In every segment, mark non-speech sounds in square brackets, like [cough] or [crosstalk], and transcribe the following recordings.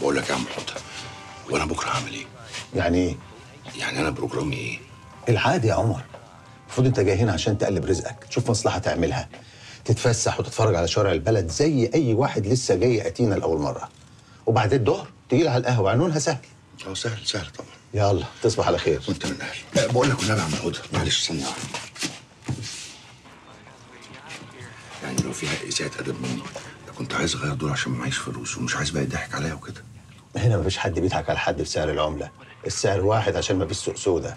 بقول لك يا عم حوده وأنا بكرة هعمل إيه؟ يعني إيه؟ يعني أنا بروجرامي إيه؟ العادي يا عمر. المفروض أنت جاي هنا عشان تقلب رزقك تشوف مصلحة تعملها. تتفسح وتتفرج على شوارع البلد زي أي واحد لسه جاي اتينا لأول مرة. وبعد الظهر تيجي لها على القهوة عنونها سهل. أه سهل سهل طبعا. يلا تصبح على خير. وأنت من أهلي بقول لك والنبي يا عم حوده معلش واحدة يعني لو فيها اساءة ادب مني كنت عايز أغير دول عشان معيش فلوس ومش عايز بقى يضحك عليا وكده. هنا ما فيش حد بيضحك على حد بسعر العملة. السعر واحد عشان ما فيش سوق سودة.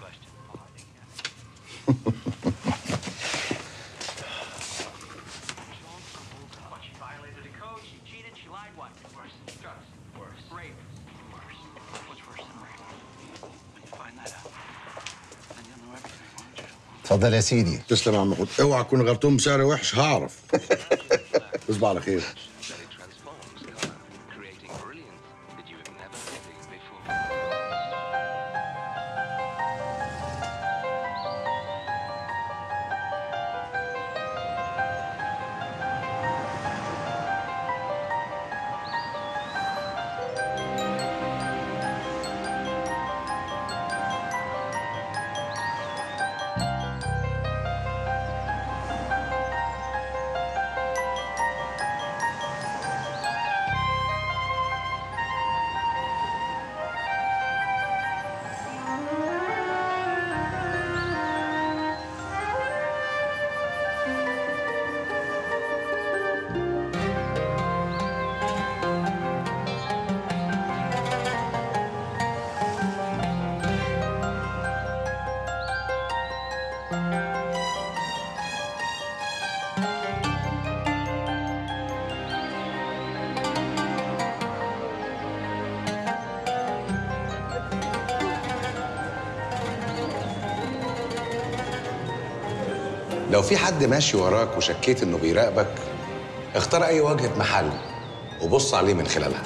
تفضل يا سيدي. تسلم يا عم اوعى تكون غرتهم بسعر وحش هعرف. [laughs] تصبح على خير. لو في حد ماشي وراك وشكيت إنه بيراقبك اختار أي واجهة محل وبص عليه من خلالها.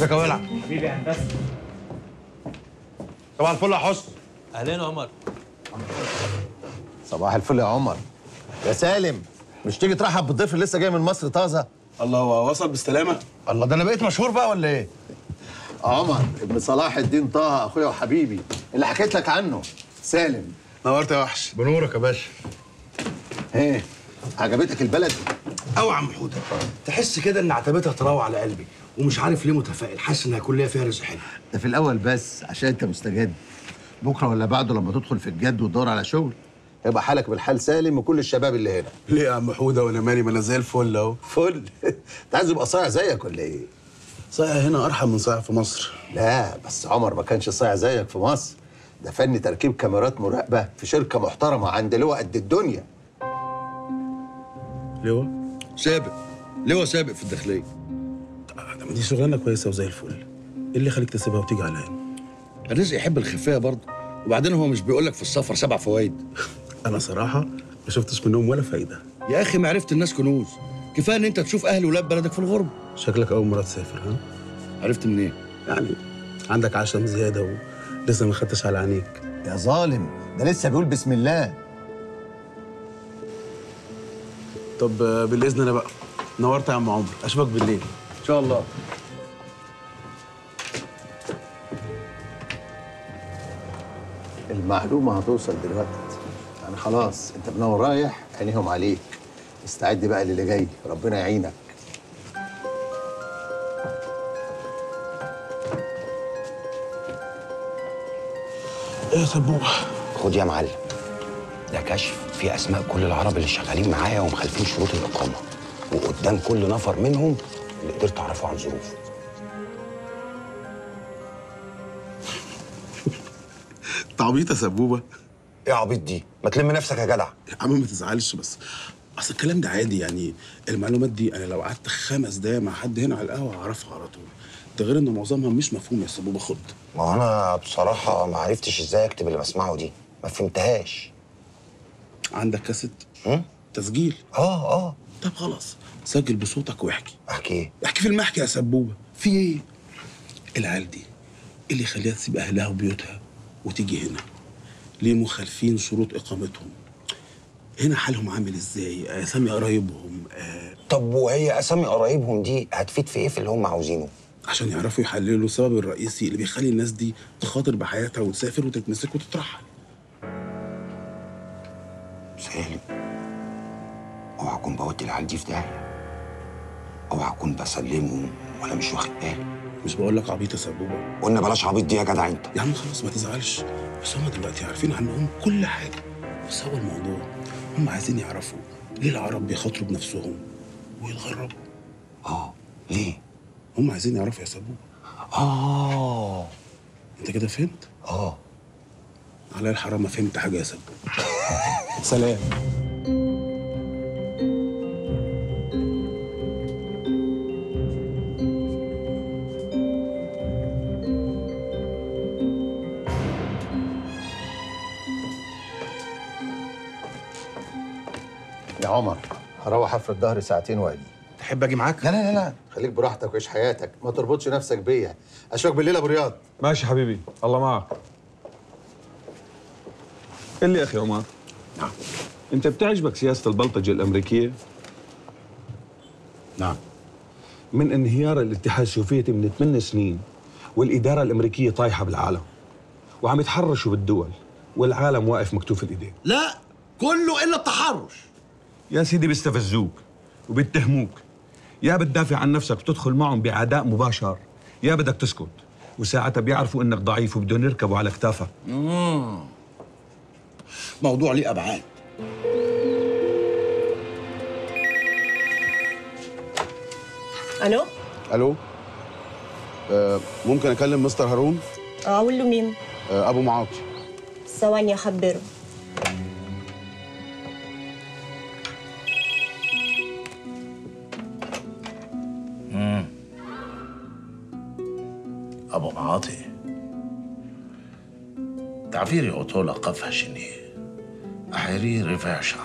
ازيك يا ولع؟ حبيبي يا هندسة. طبعا الفل يا حسن. أهلين يا عمر. صباح الفل يا عمر. يا سالم مش تيجي ترحب بالضيف اللي لسه جاي من مصر طازة؟ الله هو وصل بالسلامة. الله ده أنا بقيت مشهور بقى ولا إيه؟ عمر ابن صلاح الدين طه أخويا وحبيبي اللي حكيت لك عنه. سالم. نورت يا وحش. بنورك يا باشا. إيه عجبتك البلد؟ قوي عم حوده. تحس كده ان عتبتها تروع على قلبي. ومش عارف ليه متفائل. حاسس ان هيكون ليا فيها رزق حلو. ده في الأول بس عشان أنت مستجد. بكرة ولا بعده لما تدخل في الجد وتدور على شغل يبقى حالك بالحال سالم وكل الشباب اللي هنا. ليه يا عم حودة وأنا مالي ما أنا زي الفل أهو. فل. [laughs] أنت عايز يبقى صايع زيك ولا إيه؟ صايع هنا أرحم من صايع في مصر. لا بس عمر ما كانش صايع زيك في مصر. ده فن تركيب كاميرات مراقبة في شركة محترمة عند لواء قد الدنيا. ليه سابق. ليه سابق في الداخلية. دي شغلانة كويسة وزي الفل. إيه اللي خليك تسيبها وتيجي عليا الرزق يحب الخفايه برضه. وبعدين هو مش بيقول لك في السفر سبع فوائد. [laughs] أنا صراحة ما شفتش منهم ولا فايدة. يا أخي معرفه الناس كنوز. كفاية إن أنت تشوف أهل ولاد بلدك في الغرب. شكلك أول مرة تسافر ها؟ عرفت منين؟ يعني عندك عشم زيادة ولسه ما خدتش على عينيك. يا ظالم ده لسه بيقول بسم الله. طب بالإذن أنا بقى. نورت يا عم عمرو. أشوفك بالليل. إن شاء الله. المعلومة هتوصل دلوقتي. يعني خلاص أنت منور رايح عينيهم عليك. استعد بقى للي جاي. ربنا يعينك. إيه يا سبوبة؟ خد يا معلم. ده كشف فيه أسماء كل العرب اللي شغالين معايا ومخالفين شروط الإقامة. وقدام كل نفر منهم اللي قدرت أعرفه عن ظروفه انت [laughs] عبيط يا سبوبة. إيه عبيط دي؟ ما تلم نفسك يا جدع. يا عم ما تزعلش بس. أصل الكلام ده عادي يعني. المعلومات دي أنا لو قعدت خمس دقايق مع حد هنا على القهوة هعرفها على طول. ده غير إن معظمها مش مفهوم يا سبوبة خد. ما أنا بصراحة ما عرفتش إزاي أكتب اللي بسمعه دي. ما فهمتهاش. عندك كاسيت؟ تسجيل. آه آه. طب خلاص سجل بصوتك واحكي. أحكي. إيه احكي في المحكي يا سبوبة. في إيه؟ العيال دي اللي يخليها تسيب أهلها وبيوتها وتيجي هنا. ليه مخالفين شروط إقامتهم؟ هنا حالهم عامل إزاي؟ أسامي قرايبهم آه طب وهي أسامي قرايبهم دي هتفيد في إيه في اللي هم عاوزينه؟ عشان يعرفوا يحللوا السبب الرئيسي اللي بيخلي الناس دي تخاطر بحياتها وتسافر وتتمسك وتترحل. سالم أوعى أكون بودي العيال دي في داهيه أوعى أكون بسلمهم ولا مش واخد بالي مش بقول لك عبيط يا سبوبة. قلنا بلاش عبيط دي يا جدع أنت. يا عم خلاص ما تزعلش. بس هم دلوقتي عارفين عنهم كل حاجة. بس هو الموضوع هم عايزين يعرفوا ليه العرب بيخاطروا بنفسهم ويتغربوا. آه ليه؟ هم عايزين يعرفوا يا سبوبة. آه. أنت كده فهمت؟ آه. على الحرام ما فهمت حاجة يا سبوبة. [laughs] سلام. عمر. هروح أفرد ظهري ساعتين وأجي. تحب أجي معاك؟ لا لا لا لا. خليك براحتك وعيش حياتك. ما تربطش نفسك بيا. أشوفك بالليل يا أبو رياض. ماشي حبيبي. الله معك. قل لي يا أخي عمر؟ نعم. أنت بتعجبك سياسة البلطجة الأمريكية؟ نعم. من انهيار الاتحاد السوفيتي من ثمان سنين والإدارة الأمريكية طايحة بالعالم وعم يتحرشوا بالدول والعالم واقف مكتوف الإيدين. لا كله إلا التحرش. يا سيدي بيستفزوك وبيتهموك. يا بتدافع عن نفسك وتدخل معهم بعداء مباشر. يا بدك تسكت. وساعتها بيعرفوا إنك ضعيف وبدهم يركبوا على كتافك. موضوع ليه أبعاد. ألو؟ ألو؟ آه ممكن أكلم مستر هارون؟ أقول له مين؟ آه أبو معاطي. ثواني أخبره. أبو معاطي تعبيري أوتولا قفشني أحيري رفاشة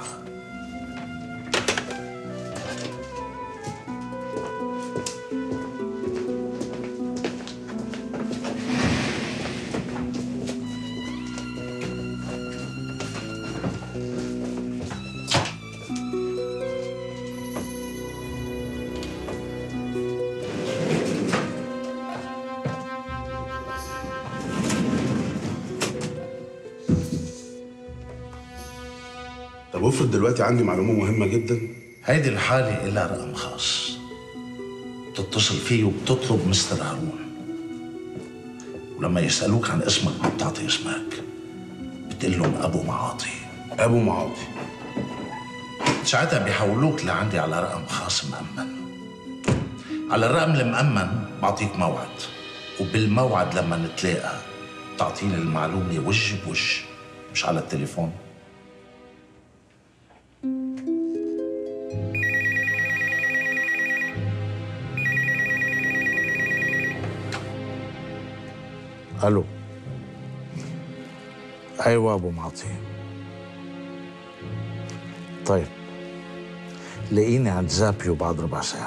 طب افرض دلوقتي عندي معلومة مهمة جدا. هيدي الحالة إلها رقم خاص. تتصل فيه وبتطلب مستر هارون. ولما يسألوك عن اسمك ما بتعطي اسمك. بتقول لهم أبو معاطي. أبو معاطي. ساعتها بيحولوك لعندي على رقم خاص مأمن. على الرقم المأمن بعطيك موعد. وبالموعد لما نتلاقى تعطيني المعلومة وجه بوجه مش على التليفون. ألو. أيوه أبو معطي. طيب. لاقيني عند زابيو بعد ربع ساعة.